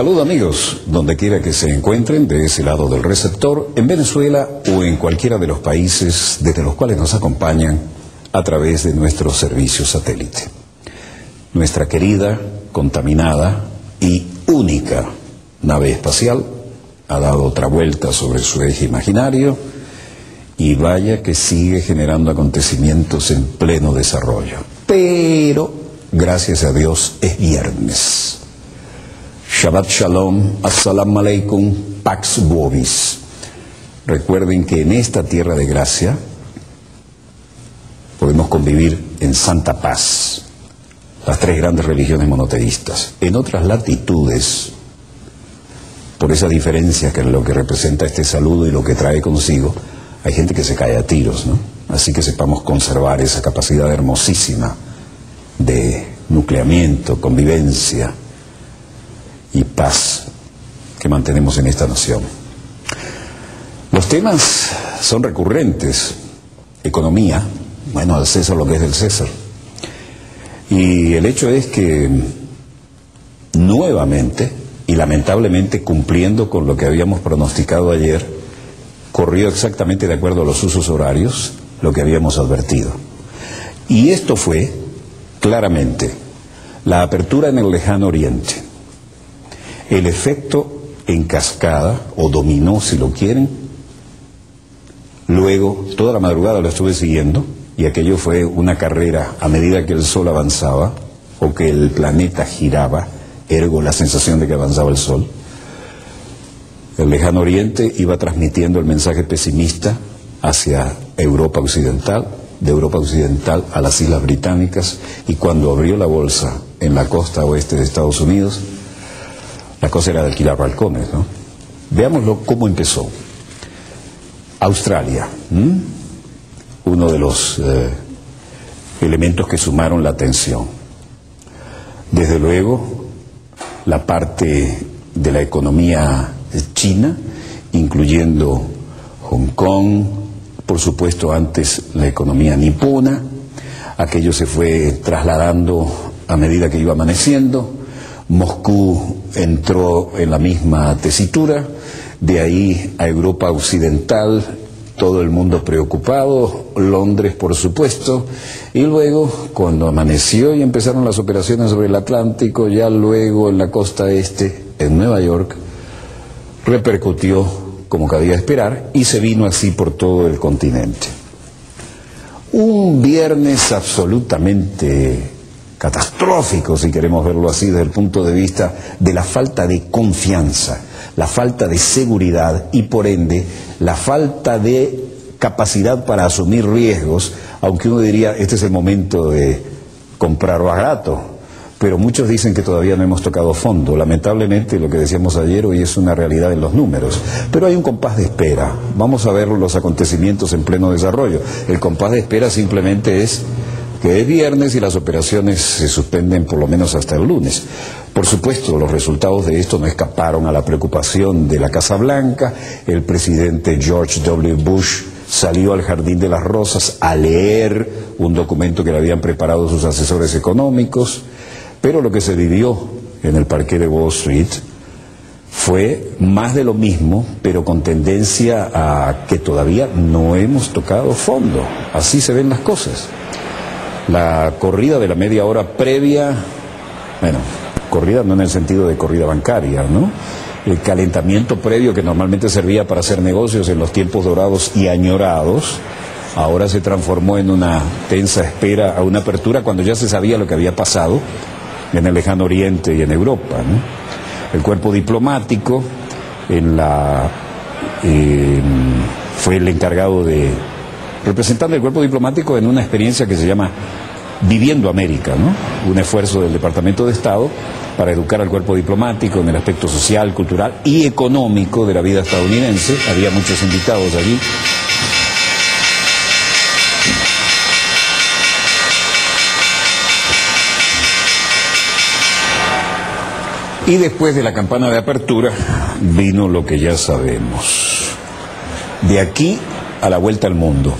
Saludos amigos, donde quiera que se encuentren de ese lado del receptor, en Venezuela o en cualquiera de los países desde los cuales nos acompañan a través de nuestro servicio satélite. Nuestra querida, contaminada y única nave espacial ha dado otra vuelta sobre su eje imaginario y vaya que sigue generando acontecimientos en pleno desarrollo. Pero, gracias a Dios, es viernes. Shabbat Shalom, Assalamu alaikum, Pax Bovis. Recuerden que en esta tierra de gracia podemos convivir en santa paz, las tres grandes religiones monoteístas. En otras latitudes, por esa diferencia que es lo que representa este saludo y lo que trae consigo, hay gente que se cae a tiros, ¿no? Así que sepamos conservar esa capacidad hermosísima de nucleamiento, convivencia y paz que mantenemos en esta nación. Los temas son recurrentes. Economía, bueno, al César lo que es del César. Y el hecho es que nuevamente y lamentablemente cumpliendo con lo que habíamos pronosticado ayer, corrió exactamente de acuerdo a los usos horarios lo que habíamos advertido. Y esto fue, claramente, la apertura en el lejano oriente, el efecto en cascada, o dominó si lo quieren, luego toda la madrugada lo estuve siguiendo, y aquello fue una carrera a medida que el sol avanzaba, o que el planeta giraba, ergo la sensación de que avanzaba el sol, el lejano oriente iba transmitiendo el mensaje pesimista hacia Europa Occidental, de Europa Occidental a las Islas Británicas, y cuando abrió la bolsa en la costa oeste de Estados Unidos, la cosa era de alquilar balcones, ¿no? Veámoslo cómo empezó. Australia, uno de los eh, elementos que sumaron la atención. Desde luego, la parte de la economía China, incluyendo Hong Kong, por supuesto antes la economía nipona, aquello se fue trasladando a medida que iba amaneciendo, Moscú entró en la misma tesitura, de ahí a Europa Occidental, todo el mundo preocupado, Londres por supuesto, y luego cuando amaneció y empezaron las operaciones sobre el Atlántico, ya luego en la costa este, en Nueva York, repercutió como cabía esperar y se vino así por todo el continente. Un viernes absolutamente catastrófico, si queremos verlo así, desde el punto de vista de la falta de confianza, la falta de seguridad y por ende la falta de capacidad para asumir riesgos, aunque uno diría, este es el momento de comprar barato, pero muchos dicen que todavía no hemos tocado fondo. Lamentablemente, lo que decíamos ayer hoy es una realidad en los números. Pero hay un compás de espera. Vamos a ver los acontecimientos en pleno desarrollo. El compás de espera simplemente es que es viernes y las operaciones se suspenden por lo menos hasta el lunes. Por supuesto, los resultados de esto no escaparon a la preocupación de la Casa Blanca. El presidente George W. Bush salió al Jardín de las Rosas a leer un documento que le habían preparado sus asesores económicos. Pero lo que se vivió en el parque de Wall Street fue más de lo mismo, pero con tendencia a que todavía no hemos tocado fondo. Así se ven las cosas. La corrida de la media hora previa, bueno, corrida no en el sentido de corrida bancaria, ¿no? El calentamiento previo que normalmente servía para hacer negocios en los tiempos dorados y añorados, ahora se transformó en una tensa espera a una apertura cuando ya se sabía lo que había pasado en el lejano oriente y en Europa. El cuerpo diplomático en la, eh, fue el encargado de representando el cuerpo diplomático en una experiencia que se llama Viviendo América, ¿no? un esfuerzo del Departamento de Estado para educar al cuerpo diplomático en el aspecto social, cultural y económico de la vida estadounidense. Había muchos invitados allí. Y después de la campana de apertura vino lo que ya sabemos. De aquí a la vuelta al mundo.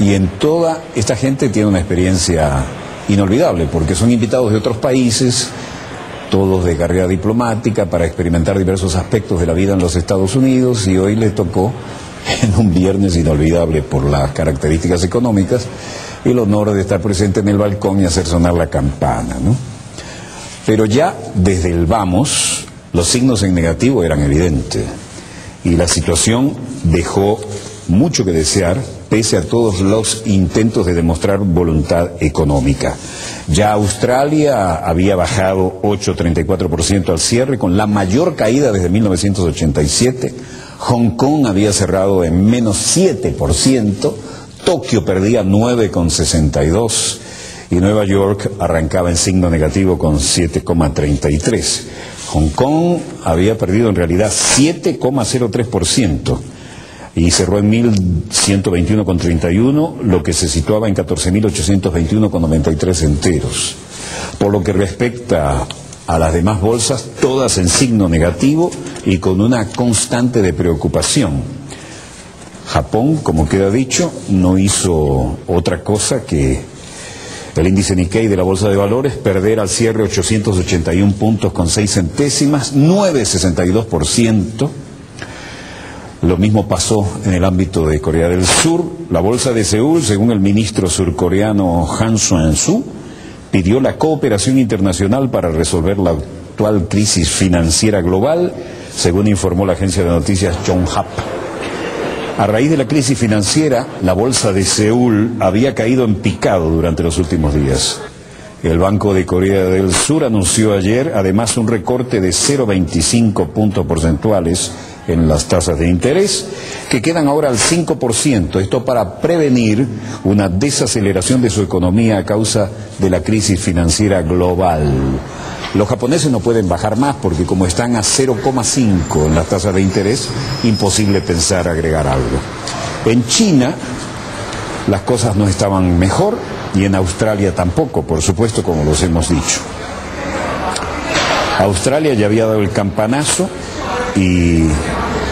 Y en toda esta gente tiene una experiencia inolvidable, porque son invitados de otros países todos de carrera diplomática para experimentar diversos aspectos de la vida en los Estados Unidos y hoy le tocó en un viernes inolvidable por las características económicas el honor de estar presente en el balcón y hacer sonar la campana. ¿no? Pero ya desde el vamos, los signos en negativo eran evidentes y la situación dejó mucho que desear pese a todos los intentos de demostrar voluntad económica. Ya Australia había bajado 8,34% al cierre, con la mayor caída desde 1987. Hong Kong había cerrado en menos 7%, Tokio perdía 9,62% y Nueva York arrancaba en signo negativo con 7,33%. Hong Kong había perdido en realidad 7,03% y cerró en 1121,31, lo que se situaba en 14.821,93 enteros. Por lo que respecta a las demás bolsas, todas en signo negativo y con una constante de preocupación. Japón, como queda dicho, no hizo otra cosa que el índice Nikkei de la Bolsa de Valores perder al cierre 881 puntos con 6 centésimas, 9,62%. Lo mismo pasó en el ámbito de Corea del Sur. La bolsa de Seúl, según el ministro surcoreano Han Suen-soo, pidió la cooperación internacional para resolver la actual crisis financiera global, según informó la agencia de noticias Yonhap. A raíz de la crisis financiera, la bolsa de Seúl había caído en picado durante los últimos días. El Banco de Corea del Sur anunció ayer además un recorte de 0,25 puntos porcentuales en las tasas de interés, que quedan ahora al 5%, esto para prevenir una desaceleración de su economía a causa de la crisis financiera global. Los japoneses no pueden bajar más porque como están a 0,5 en las tasas de interés, imposible pensar agregar algo. En China las cosas no estaban mejor y en Australia tampoco, por supuesto, como los hemos dicho. Australia ya había dado el campanazo y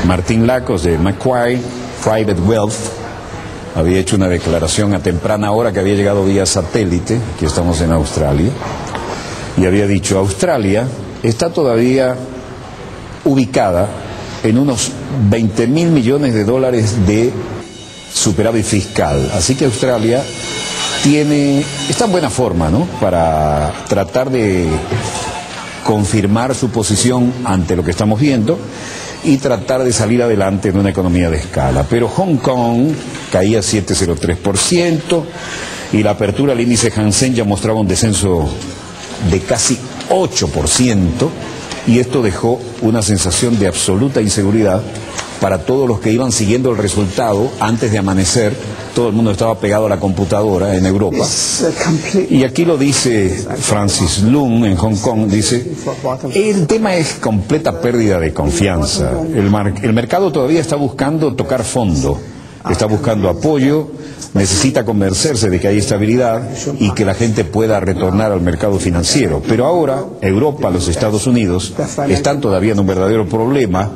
Martín Lacos de Macquarie Private Wealth había hecho una declaración a temprana hora que había llegado vía satélite, que estamos en Australia, y había dicho, Australia está todavía ubicada en unos 20 mil millones de dólares de superávit fiscal. Así que Australia tiene, está en buena forma, ¿no? Para tratar de confirmar su posición ante lo que estamos viendo y tratar de salir adelante en una economía de escala. Pero Hong Kong caía 7,03% y la apertura al índice Hansen ya mostraba un descenso de casi 8% y esto dejó una sensación de absoluta inseguridad para todos los que iban siguiendo el resultado antes de amanecer. Todo el mundo estaba pegado a la computadora en Europa. Y aquí lo dice Francis Lung en Hong Kong, dice, el tema es completa pérdida de confianza. El, el mercado todavía está buscando tocar fondo, está buscando apoyo, necesita convencerse de que hay estabilidad y que la gente pueda retornar al mercado financiero. Pero ahora Europa, los Estados Unidos, están todavía en un verdadero problema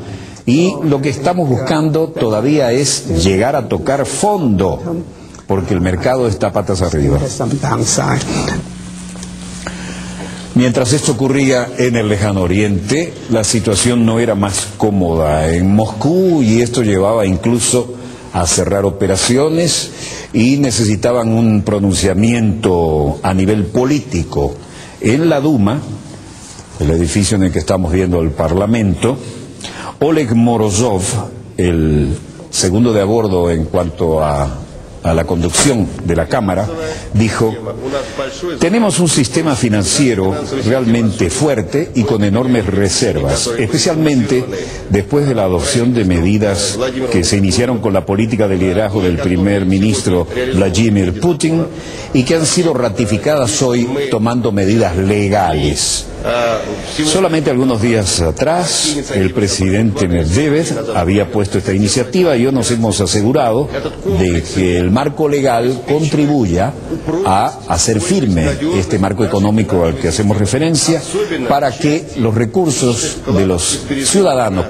y lo que estamos buscando todavía es llegar a tocar fondo, porque el mercado está patas arriba. Mientras esto ocurría en el lejano oriente, la situación no era más cómoda en Moscú y esto llevaba incluso a cerrar operaciones y necesitaban un pronunciamiento a nivel político. En la Duma, el edificio en el que estamos viendo el Parlamento, Oleg Morozov, el segundo de a bordo en cuanto a, la conducción de la Cámara, dijo, tenemos un sistema financiero realmente fuerte y con enormes reservas, especialmente después de la adopción de medidas que se iniciaron con la política de liderazgo del primer ministro Vladimir Putin y que han sido ratificadas hoy tomando medidas legales. Solamente algunos días atrás, el presidente Medvedev había puesto esta iniciativa y hoy nos hemos asegurado de que el marco legal contribuya a hacer firme este marco económico al que hacemos referencia para que los recursos de los ciudadanos